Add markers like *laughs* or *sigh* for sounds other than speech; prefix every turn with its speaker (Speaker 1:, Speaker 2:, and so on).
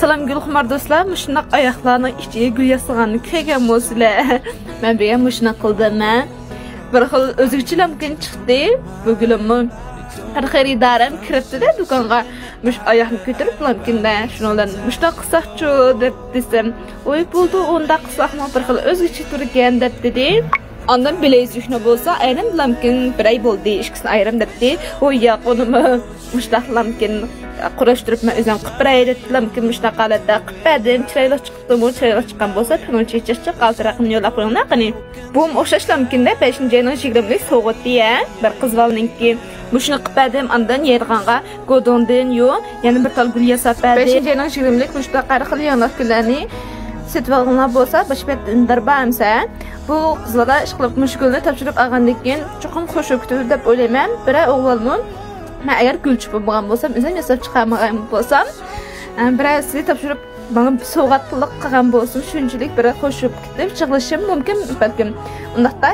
Speaker 1: Salam Gulxumar do'stlar, mushunaq oyoqlarning ichiga gul yasaganini ko'rgan bo'lsizlar. *laughs* Men bu ham mushunaq qildim. Bir xil o'zgachalamkin chiqdi. Bu gulimni har xaridarim kiritdi-da do'konga. Mush oyoqni ko'tarib lamkinda shundan mushtaq qilsaqchu deb desam, "Voy bo'ldi, unda qilsaqmi bir xil o'zgacha turgan" deb dedi. Ondan bilezikni bo'lsa, ayrim lamkin biray bo'ldi, ikkisini ayrim debdi. Voy yo'q, uni mushtaq lamkin qurashtiribman o'zim qilib beray dedilar kim shunaqa holatda qilib berdim chiroyli chiqdimi chiroyli chiqqan bo'lsa tunchi chechcha qaltiraqimni yo'llab qo'yinglar qani bu o'xshashlamkinda beshinchi ayning yigirmalik sovg'atdiya bir qiz valninki mushuni qilib berdim andan yerg'anga godondan yo yana bir tal gul berdim beshinchi ayning yigirmalik mushta qari сетип алганлар болса boş bir darba бұл bu kızlara işkılıp müşkülünü tapşırıp algandan keyin chuqur xush o'kdi deb o'ylayman. Bira o'g'lim men agar gulchi bo'lmagan bo'lsam o'zim yasab chiqarmagan bo'lsam e, bira sizga topshirib bana қылған qilgan bo'lsin shunchalik bir кетіп ketib мүмкін mumkin balkim. Undaqda